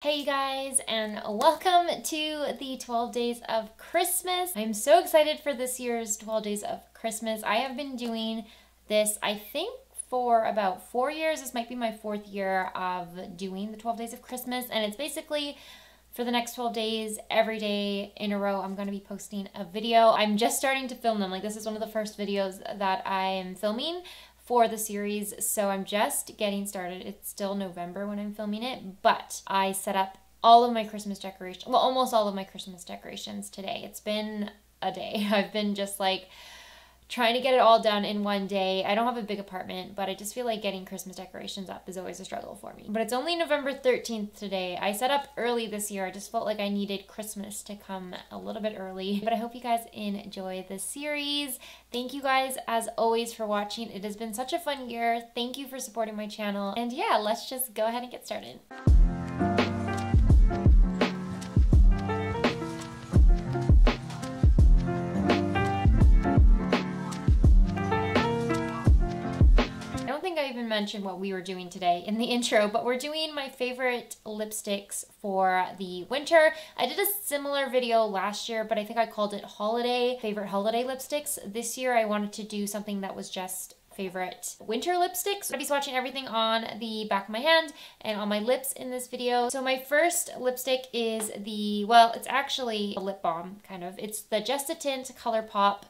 Hey guys, and welcome to the 12 Days of Krysmas. I'm so excited for this year's 12 Days of Krysmas. I have been doing this, I think, for about four years. This might be my fourth year of doing the 12 Days of Krysmas, and it's basically for the next 12 days, every day in a row, I'm going to be posting a video. I'm just starting to film them. Like, this is one of the first videos that I am filming for the series, so I'm just getting started. It's still November when I'm filming it, but I set up all of my Christmas decorations, well, almost all of my Christmas decorations today. It's been a day. I've been just like trying to get it all done in one day. I don't have a big apartment, but I just feel like getting Christmas decorations up is always a struggle for me. But it's only November 13th today. I set up early this year. I just felt like I needed Christmas to come a little bit early. But I hope you guys enjoy the series. Thank you guys, as always, for watching. It has been such a fun year. Thank you for supporting my channel. And yeah, let's just go ahead and get started. Mention what we were doing today in the intro, but we're doing my favorite lipsticks for the winter. I did a similar video last year, but I think I called it holiday, favorite holiday lipsticks. This year I wanted to do something that was just favorite winter lipsticks. I'll be swatching everything on the back of my hand and on my lips in this video. So my first lipstick is the, well, it's actually a lip balm, kind of. It's the Just a Tint ColourPop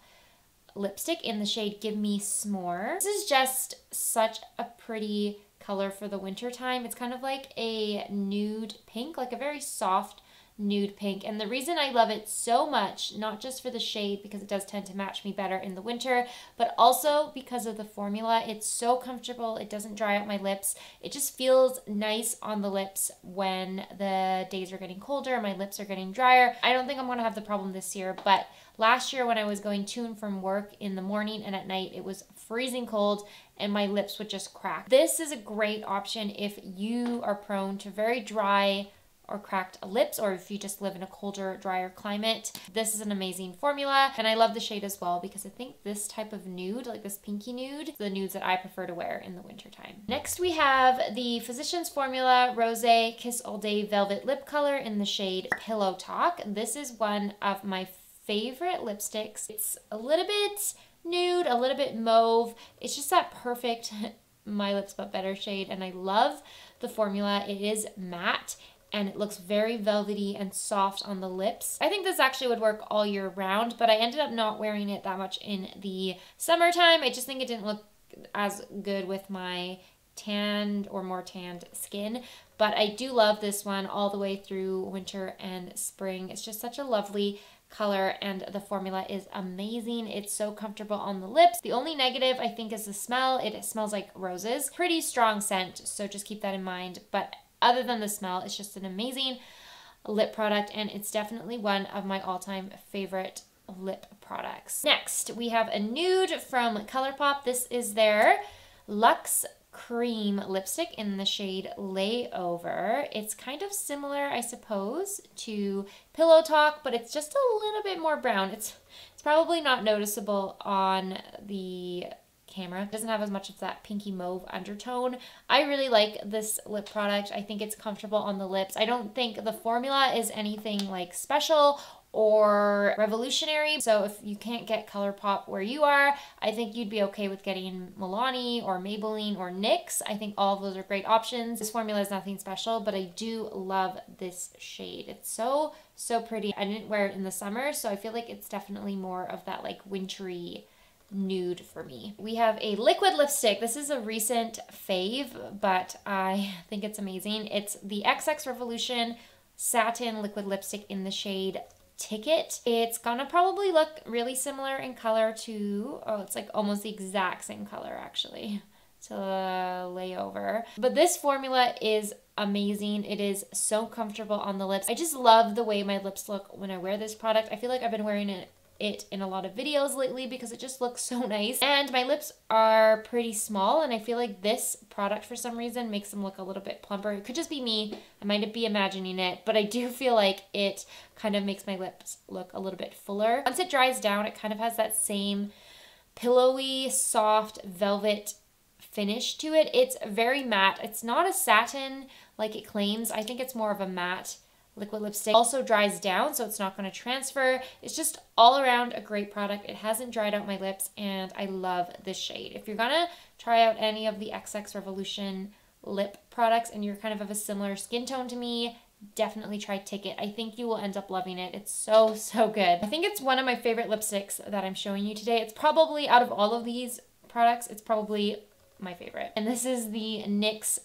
lipstick in the shade Give Me S'more. This is just such a pretty color for the winter time. It's kind of like a nude pink, like a very soft nude pink. And the reason I love it so much, not just for the shade because it does tend to match me better in the winter, but also because of the formula. It's so comfortable. It doesn't dry out my lips. It just feels nice on the lips when the days are getting colder, my lips are getting drier. I don't think I'm going to have the problem this year, but last year when I was going to and from work in the morning and at night, it was freezing cold and my lips would just crack. This is a great option if you are prone to very dry, or cracked lips or if you just live in a colder, drier climate. This is an amazing formula and I love the shade as well because I think this type of nude, like this pinky nude, the nudes that I prefer to wear in the wintertime. Next we have the Physicians Formula Rose Kiss All Day Velvet Lip Color in the shade Pillow Talk. This is one of my favorite lipsticks. It's a little bit nude, a little bit mauve. It's just that perfect My Lips But Better shade and I love the formula. It is matte and it looks very velvety and soft on the lips. I think this actually would work all year round, but I ended up not wearing it that much in the summertime. I just think it didn't look as good with my tanned or more tanned skin. But I do love this one all the way through winter and spring. It's just such a lovely color and the formula is amazing. It's so comfortable on the lips. The only negative I think is the smell. It smells like roses. Pretty strong scent, so just keep that in mind. But other than the smell, it's just an amazing lip product and it's definitely one of my all-time favorite lip products. Next, we have a nude from ColourPop. This is their Luxe Cream lipstick in the shade Layover. It's kind of similar, I suppose, to Pillow Talk, but it's just a little bit more brown. It's, it's probably not noticeable on the camera. It doesn't have as much of that pinky mauve undertone. I really like this lip product. I think it's comfortable on the lips. I don't think the formula is anything like special or revolutionary. So if you can't get ColourPop where you are, I think you'd be okay with getting Milani or Maybelline or NYX. I think all of those are great options. This formula is nothing special, but I do love this shade. It's so, so pretty. I didn't wear it in the summer, so I feel like it's definitely more of that like wintry nude for me. We have a liquid lipstick. This is a recent fave, but I think it's amazing. It's the XX Revolution Satin Liquid Lipstick in the shade Ticket. It's gonna probably look really similar in color to, oh, it's like almost the exact same color actually to layover. But this formula is amazing. It is so comfortable on the lips. I just love the way my lips look when I wear this product. I feel like I've been wearing it it in a lot of videos lately because it just looks so nice. And my lips are pretty small and I feel like this product for some reason makes them look a little bit plumper. It could just be me. I might be imagining it, but I do feel like it kind of makes my lips look a little bit fuller. Once it dries down, it kind of has that same pillowy, soft velvet finish to it. It's very matte. It's not a satin like it claims. I think it's more of a matte liquid lipstick. Also dries down, so it's not going to transfer. It's just all around a great product. It hasn't dried out my lips, and I love this shade. If you're going to try out any of the XX Revolution lip products and you're kind of of a similar skin tone to me, definitely try Ticket. I think you will end up loving it. It's so, so good. I think it's one of my favorite lipsticks that I'm showing you today. It's probably, out of all of these products, it's probably my favorite. And this is the NYX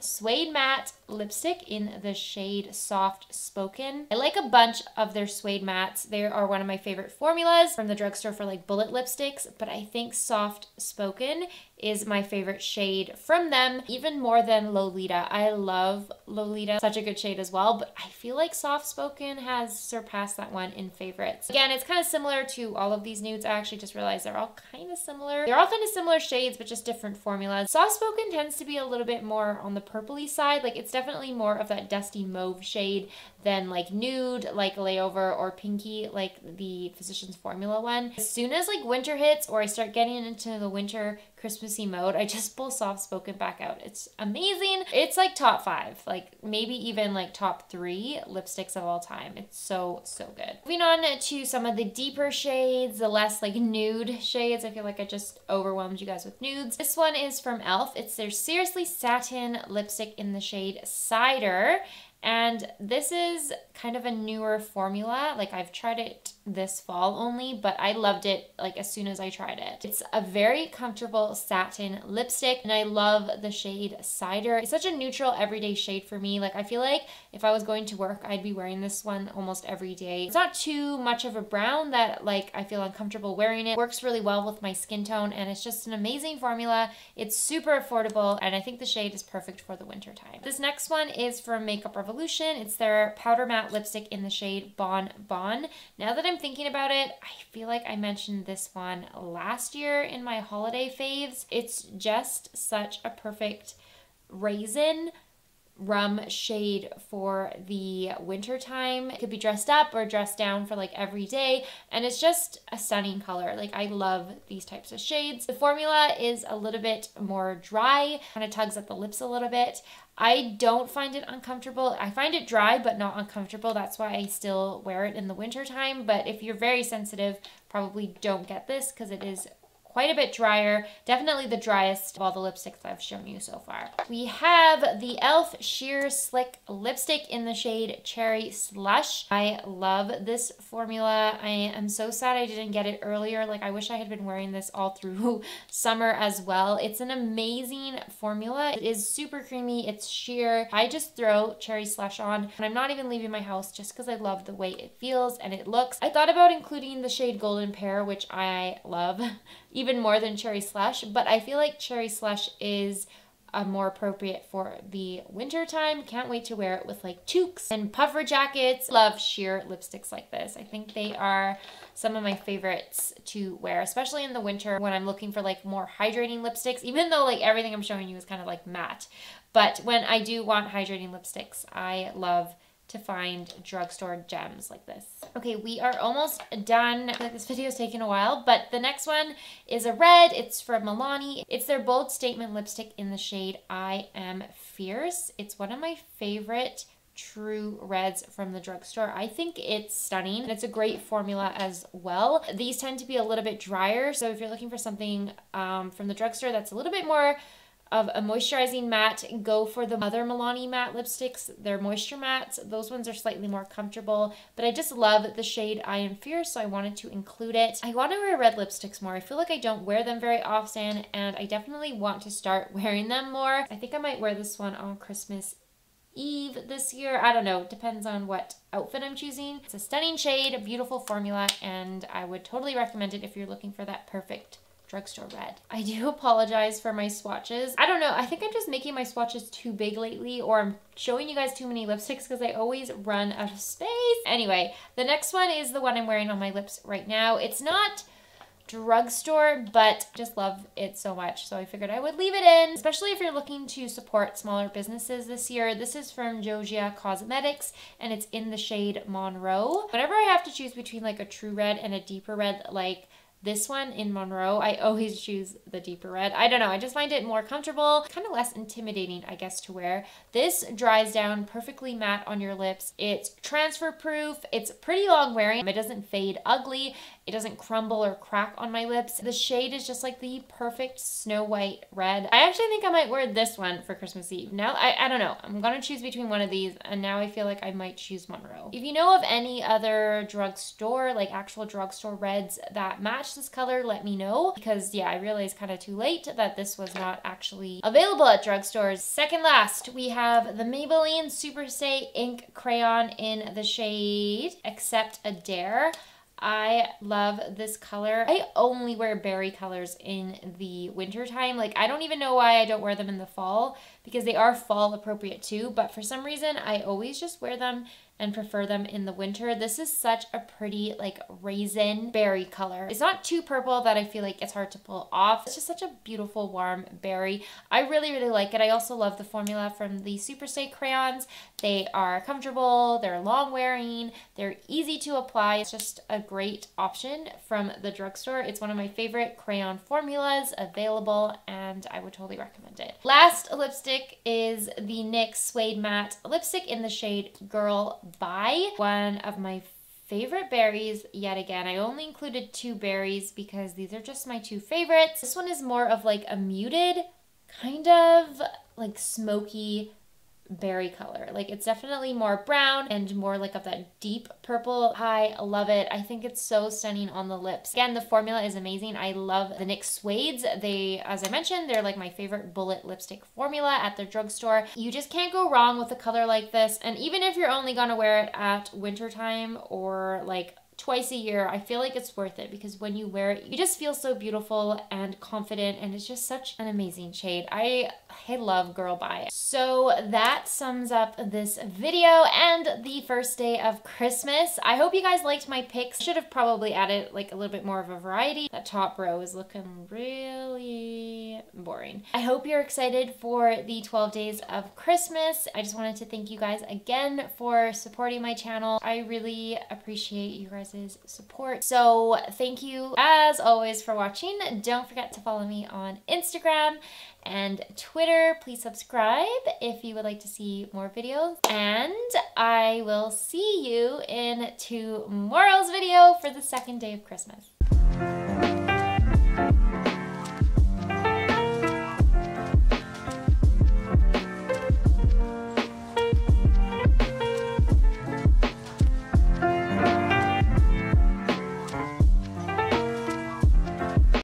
Suede Matte lipstick in the shade Soft Spoken. I like a bunch of their suede mattes. They are one of my favorite formulas from the drugstore for like bullet lipsticks, but I think Soft Spoken is my favorite shade from them, even more than Lolita. I love Lolita, such a good shade as well, but I feel like Soft Spoken has surpassed that one in favorites. Again, it's kind of similar to all of these nudes. I actually just realized they're all kind of similar. They're all kind of similar shades, but just different formulas. Soft Spoken tends to be a little bit more on the purpley side. Like it's definitely more of that dusty mauve shade than like nude, like layover or pinky, like the Physicians Formula one. As soon as like winter hits or I start getting into the winter Christmassy mode, I just pull soft spoken back out. It's amazing. It's like top five, like maybe even like top three lipsticks of all time. It's so, so good. Moving on to some of the deeper shades, the less like nude shades. I feel like I just overwhelmed you guys with nudes. This one is from e.l.f. It's their Seriously Satin lipstick in the shade Cider. And this is kind of a newer formula. Like I've tried it this fall only, but I loved it like as soon as I tried it. It's a very comfortable satin lipstick and I love the shade Cider. It's such a neutral everyday shade for me. Like I feel like if I was going to work, I'd be wearing this one almost every day. It's not too much of a brown that like I feel uncomfortable wearing it. Works really well with my skin tone and it's just an amazing formula. It's super affordable and I think the shade is perfect for the winter time. This next one is from Makeup Revolution. It's their powder matte lipstick in the shade Bon Bon. Now that I'm thinking about it, I feel like I mentioned this one last year in my holiday faves. It's just such a perfect raisin rum shade for the winter time. It could be dressed up or dressed down for like every day and it's just a stunning color. Like I love these types of shades. The formula is a little bit more dry, kind of tugs at the lips a little bit. I don't find it uncomfortable. I find it dry but not uncomfortable. That's why I still wear it in the winter time. But if you're very sensitive, probably don't get this because it is quite a bit drier. Definitely the driest of all the lipsticks I've shown you so far. We have the e.l.f. Sheer Slick Lipstick in the shade Cherry Slush. I love this formula. I am so sad I didn't get it earlier. Like I wish I had been wearing this all through summer as well. It's an amazing formula. It is super creamy. It's sheer. I just throw Cherry Slush on and I'm not even leaving my house just because I love the way it feels and it looks. I thought about including the shade Golden Pear, which I love. even more than Cherry Slush, but I feel like Cherry Slush is uh, more appropriate for the winter time. Can't wait to wear it with like toques and puffer jackets. Love sheer lipsticks like this. I think they are some of my favorites to wear, especially in the winter when I'm looking for like more hydrating lipsticks, even though like everything I'm showing you is kind of like matte. But when I do want hydrating lipsticks, I love to find drugstore gems like this. Okay, we are almost done. This video is taking a while, but the next one is a red. It's from Milani. It's their Bold Statement lipstick in the shade I Am Fierce. It's one of my favorite true reds from the drugstore. I think it's stunning. And it's a great formula as well. These tend to be a little bit drier, so if you're looking for something um, from the drugstore that's a little bit more of a moisturizing matte, go for the other Milani matte lipsticks. They're moisture mattes. Those ones are slightly more comfortable, but I just love the shade I Am Fierce, so I wanted to include it. I want to wear red lipsticks more. I feel like I don't wear them very often, and I definitely want to start wearing them more. I think I might wear this one on Christmas Eve this year. I don't know, depends on what outfit I'm choosing. It's a stunning shade, a beautiful formula, and I would totally recommend it if you're looking for that perfect drugstore red. I do apologize for my swatches. I don't know, I think I'm just making my swatches too big lately or I'm showing you guys too many lipsticks because I always run out of space. Anyway, the next one is the one I'm wearing on my lips right now. It's not drugstore, but just love it so much. So I figured I would leave it in, especially if you're looking to support smaller businesses this year. This is from Jogia Cosmetics and it's in the shade Monroe. Whenever I have to choose between like a true red and a deeper red, like this one in Monroe. I always choose the deeper red. I don't know. I just find it more comfortable, kind of less intimidating, I guess, to wear. This dries down perfectly matte on your lips. It's transfer proof. It's pretty long wearing. It doesn't fade ugly. It doesn't crumble or crack on my lips. The shade is just like the perfect snow white red. I actually think I might wear this one for Christmas Eve. Now, I, I don't know. I'm to choose between one of these and now I feel like I might choose Monroe. If you know of any other drugstore, like actual drugstore reds that match this color, let me know because yeah, I realized kind of too late that this was not actually available at drugstores. Second last, we have the Maybelline Super Stay Ink Crayon in the shade Accept a Dare. I love this color. I only wear berry colors in the winter time. Like I don't even know why I don't wear them in the fall because they are fall appropriate too, but for some reason I always just wear them and prefer them in the winter. This is such a pretty like raisin berry color. It's not too purple that I feel like it's hard to pull off. It's just such a beautiful warm berry. I really, really like it. I also love the formula from the Superstay crayons. They are comfortable, they're long wearing, they're easy to apply. It's just a great option from the drugstore. It's one of my favorite crayon formulas available and I would totally recommend it. Last lipstick is the NYX Suede Matte lipstick in the shade Girl Bye. One of my favorite berries yet again. I only included two berries because these are just my two favorites. This one is more of like a muted kind of like smoky berry color. Like it's definitely more brown and more like of that deep purple. I love it. I think it's so stunning on the lips. Again, the formula is amazing. I love the NYX Suedes. They, as I mentioned, they're like my favorite bullet lipstick formula at the drugstore. You just can't go wrong with a color like this. And even if you're only gonna wear it at wintertime or like twice a year, I feel like it's worth it because when you wear it, you just feel so beautiful and confident and it's just such an amazing shade. I, I love Girl Bye. So that sums up this video and the first day of Krysmas. I hope you guys liked my picks. Should have probably added like a little bit more of a variety. That top row is looking really boring. I hope you're excited for the 12 days of Krysmas. I just wanted to thank you guys again for supporting my channel. I really appreciate you guys guys' support. So thank you as always for watching. Don't forget to follow me on Instagram and Twitter. Please subscribe if you would like to see more videos. And I will see you in tomorrow's video for the second day of Krysmas.